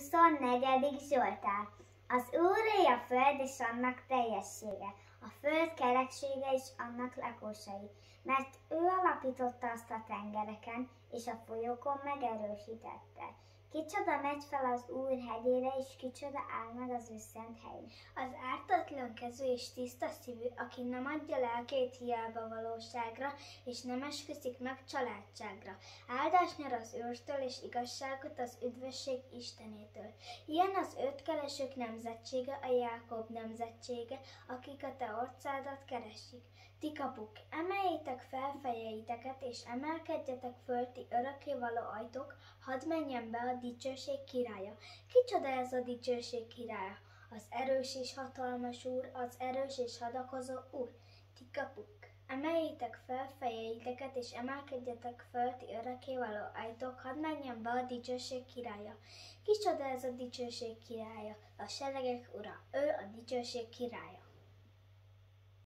24. Zsoltár. Az Úré a föld és annak teljessége, a föld kereksége és annak lakosai, mert ő alapította azt a tengereken, és a folyókon megerősítette. Kicsoda megy fel az Úr hegyére, és kicsoda áll meg az ő szent helyén. Az ártatlan kezű és tiszta szívű, aki nem adja lelkét hiába valóságra, és nem esküszik meg családságra. Áldás nyer az őrtől, és igazságot az üdvösség Istenétől. Ilyen az ötkelesők nemzetsége, a Jákob nemzetsége, akik a te orcádat keresik. Ti kapuk, emeljétek fel fejeiteket, és emelkedjetek föl, ti örökkévaló ajtók, hadd menjen be a dicsőség királya. Kicsoda ez a dicsőség királya? Az erős és hatalmas úr, az erős és hadakozó úr. Ti kapuk, emeljétek fel fejeiteket, és emelkedjetek föl, ti örökkévaló ajtók, hadd menjen be a dicsőség királya. Kicsoda ez a dicsőség királya? A seregek ura, ő a dicsőség királya.